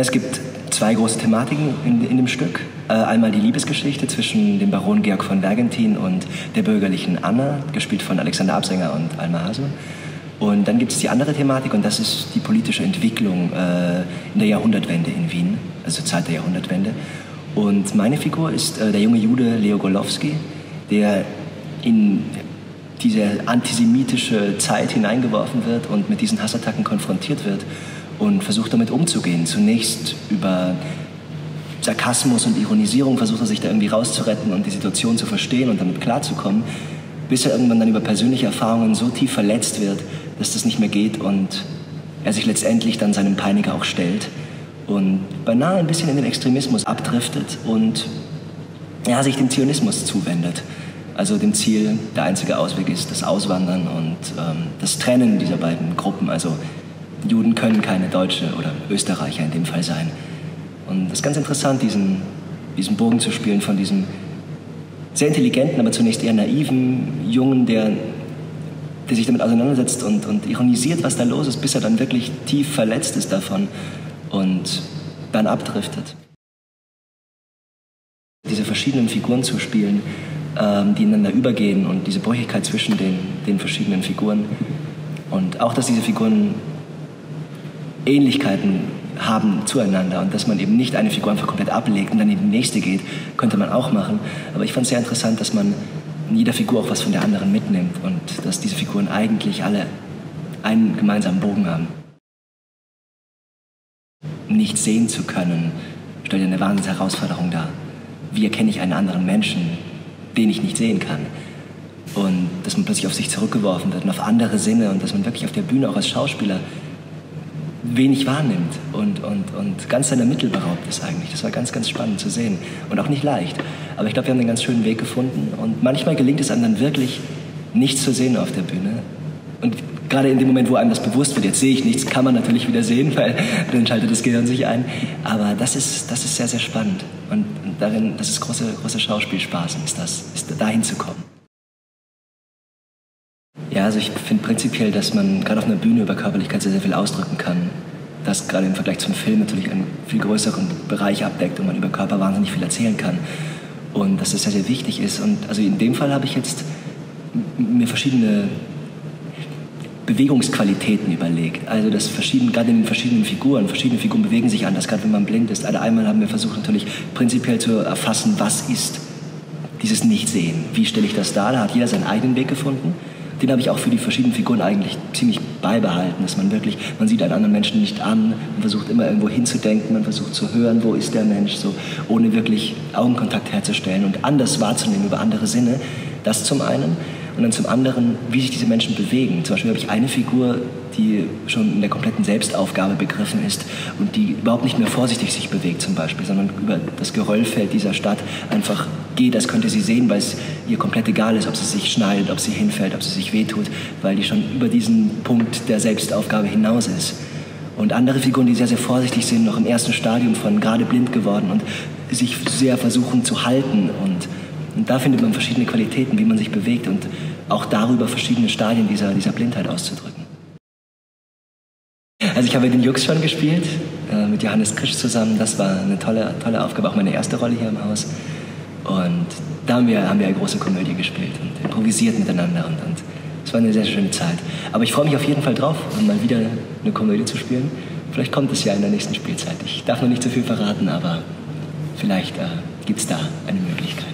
Es gibt zwei große Thematiken in, in dem Stück. Äh, einmal die Liebesgeschichte zwischen dem Baron Georg von Bergentin und der bürgerlichen Anna, gespielt von Alexander Absänger und Alma Haso. Und dann gibt es die andere Thematik und das ist die politische Entwicklung äh, in der Jahrhundertwende in Wien, also Zeit der Jahrhundertwende. Und meine Figur ist äh, der junge Jude Leo Golowski, der in diese antisemitische Zeit hineingeworfen wird und mit diesen Hassattacken konfrontiert wird und versucht damit umzugehen. Zunächst über Sarkasmus und Ironisierung versucht er sich da irgendwie rauszuretten und die Situation zu verstehen und damit klarzukommen, bis er irgendwann dann über persönliche Erfahrungen so tief verletzt wird, dass das nicht mehr geht und er sich letztendlich dann seinem Peiniger auch stellt und beinahe ein bisschen in den Extremismus abdriftet und ja, sich dem Zionismus zuwendet. Also dem Ziel, der einzige Ausweg ist das Auswandern und ähm, das Trennen dieser beiden Gruppen. Also Juden können keine Deutsche oder Österreicher in dem Fall sein. Und es ist ganz interessant, diesen, diesen Bogen zu spielen von diesem sehr intelligenten, aber zunächst eher naiven Jungen, der, der sich damit auseinandersetzt und, und ironisiert, was da los ist, bis er dann wirklich tief verletzt ist davon und dann abdriftet. Diese verschiedenen Figuren zu spielen, ähm, die ineinander übergehen und diese Brüchigkeit zwischen den, den verschiedenen Figuren. Und auch, dass diese Figuren Ähnlichkeiten haben zueinander und dass man eben nicht eine Figur einfach komplett ablegt und dann in die nächste geht, könnte man auch machen. Aber ich fand es sehr interessant, dass man in jeder Figur auch was von der anderen mitnimmt und dass diese Figuren eigentlich alle einen gemeinsamen Bogen haben. Nicht sehen zu können, stellt eine Wahnsinnsherausforderung dar. Wie erkenne ich einen anderen Menschen, den ich nicht sehen kann. Und dass man plötzlich auf sich zurückgeworfen wird und auf andere Sinne und dass man wirklich auf der Bühne auch als Schauspieler wenig wahrnimmt und, und, und ganz seiner Mittel beraubt ist eigentlich. Das war ganz, ganz spannend zu sehen und auch nicht leicht. Aber ich glaube, wir haben einen ganz schönen Weg gefunden und manchmal gelingt es einem dann wirklich, nichts zu sehen auf der Bühne. Und gerade in dem Moment, wo einem das bewusst wird, jetzt sehe ich nichts, kann man natürlich wieder sehen, weil dann schaltet das Gehirn sich ein. Aber das ist, das ist sehr, sehr spannend. Und darin, das ist großer große Schauspielspaß, ist das, ist dahin zu kommen. Also ich finde prinzipiell, dass man gerade auf einer Bühne über Körperlichkeit sehr, sehr viel ausdrücken kann. Das gerade im Vergleich zum Film natürlich einen viel größeren Bereich abdeckt und man über Körper wahnsinnig viel erzählen kann. Und dass das sehr, sehr wichtig ist. Und also in dem Fall habe ich jetzt mir verschiedene Bewegungsqualitäten überlegt. Also das verschieden, gerade in den verschiedenen Figuren, verschiedene Figuren bewegen sich anders, gerade wenn man blind ist. Also einmal haben wir versucht natürlich prinzipiell zu erfassen, was ist dieses Nichtsehen. Wie stelle ich das dar? Da hat jeder seinen eigenen Weg gefunden. Den habe ich auch für die verschiedenen Figuren eigentlich ziemlich beibehalten, dass man wirklich, man sieht einen anderen Menschen nicht an, man versucht immer irgendwo hinzudenken, man versucht zu hören, wo ist der Mensch, so ohne wirklich Augenkontakt herzustellen und anders wahrzunehmen über andere Sinne. Das zum einen und dann zum anderen, wie sich diese Menschen bewegen. Zum Beispiel habe ich eine Figur, die schon in der kompletten Selbstaufgabe begriffen ist und die überhaupt nicht mehr vorsichtig sich bewegt zum Beispiel, sondern über das Geröllfeld dieser Stadt einfach geht, als könnte sie sehen, weil es ihr komplett egal ist, ob sie sich schneidet, ob sie hinfällt, ob sie sich wehtut, weil die schon über diesen Punkt der Selbstaufgabe hinaus ist. Und andere Figuren, die sehr, sehr vorsichtig sind, noch im ersten Stadium von gerade blind geworden und sich sehr versuchen zu halten und und da findet man verschiedene Qualitäten, wie man sich bewegt und auch darüber verschiedene Stadien dieser, dieser Blindheit auszudrücken. Also ich habe den Jux schon gespielt, äh, mit Johannes Krisch zusammen. Das war eine tolle, tolle Aufgabe, auch meine erste Rolle hier im Haus. Und da haben wir, haben wir eine große Komödie gespielt und improvisiert miteinander. Und, und es war eine sehr schöne Zeit. Aber ich freue mich auf jeden Fall drauf, mal wieder eine Komödie zu spielen. Vielleicht kommt es ja in der nächsten Spielzeit. Ich darf noch nicht zu so viel verraten, aber vielleicht äh, gibt es da eine Möglichkeit.